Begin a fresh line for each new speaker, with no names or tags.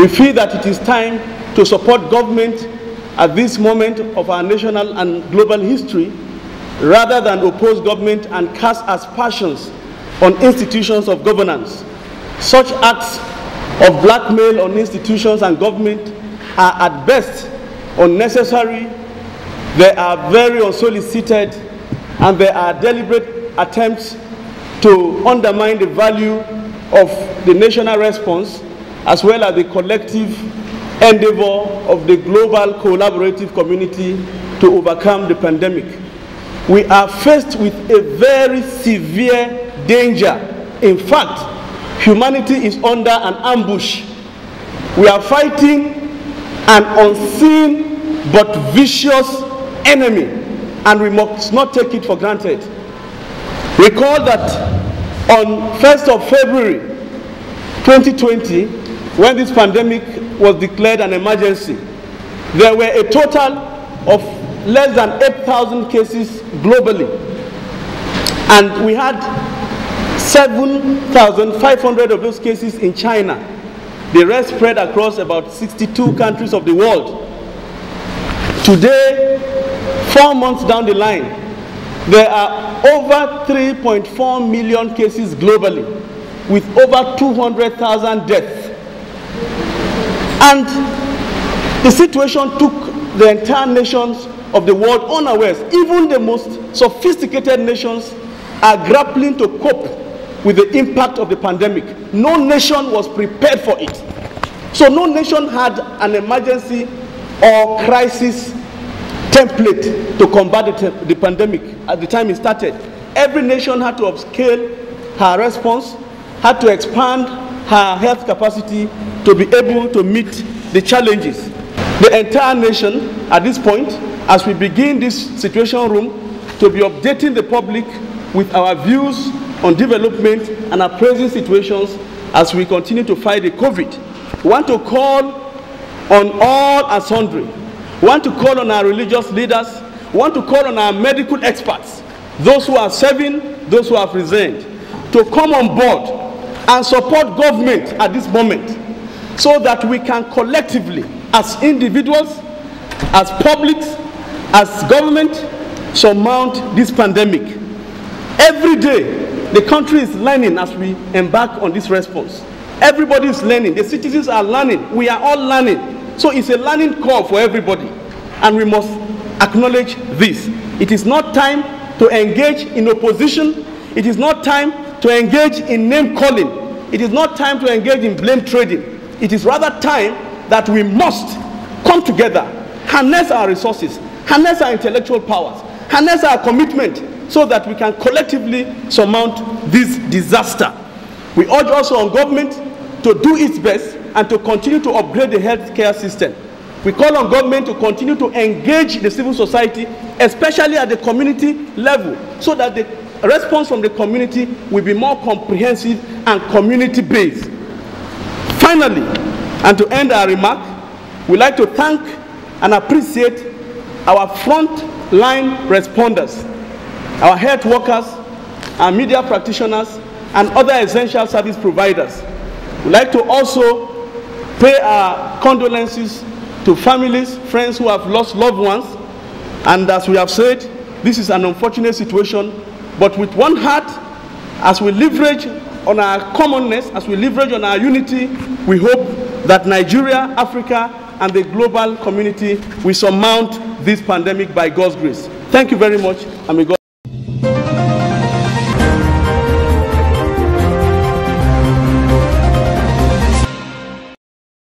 We feel that it is time to support government at this moment of our national and global history rather than oppose government and cast aspersions on institutions of governance. Such acts of blackmail on institutions and government are at best unnecessary, they are very unsolicited, and they are deliberate attempts to undermine the value of the national response as well as the collective endeavor of the global collaborative community to overcome the pandemic. We are faced with a very severe danger. In fact, humanity is under an ambush. We are fighting an unseen but vicious enemy, and we must not take it for granted. Recall that on 1st of February 2020, when this pandemic was declared an emergency, there were a total of less than 8,000 cases globally. And we had 7,500 of those cases in China. The rest spread across about 62 countries of the world. Today, four months down the line, there are over 3.4 million cases globally, with over 200,000 deaths. And the situation took the entire nations of the world unawares. Even the most sophisticated nations are grappling to cope with the impact of the pandemic. No nation was prepared for it. So no nation had an emergency or crisis template to combat the, the pandemic at the time it started. Every nation had to upscale her response, had to expand her health capacity to be able to meet the challenges. The entire nation at this point, as we begin this situation room, to be updating the public with our views on development and appraising situations as we continue to fight the COVID. We want to call on all and sundry. We want to call on our religious leaders. We want to call on our medical experts, those who are serving, those who have resigned, to come on board and support government at this moment so that we can collectively, as individuals, as publics, as government, surmount this pandemic. Every day, the country is learning as we embark on this response. Everybody is learning. The citizens are learning. We are all learning. So it's a learning call for everybody. And we must acknowledge this. It is not time to engage in opposition. It is not time to engage in name calling. It is not time to engage in blame trading. It is rather time that we must come together, harness our resources, harness our intellectual powers, harness our commitment so that we can collectively surmount this disaster. We urge also on government to do its best and to continue to upgrade the healthcare system. We call on government to continue to engage the civil society, especially at the community level, so that the response from the community will be more comprehensive and community-based. Finally, and to end our remark, we'd like to thank and appreciate our front-line responders, our health workers, our media practitioners, and other essential service providers. We'd like to also pay our condolences to families, friends who have lost loved ones. And as we have said, this is an unfortunate situation, but with one heart, as we leverage on our commonness, as we leverage on our unity, we hope that Nigeria, Africa, and the global community will surmount this pandemic by God's grace. Thank you very much, and may God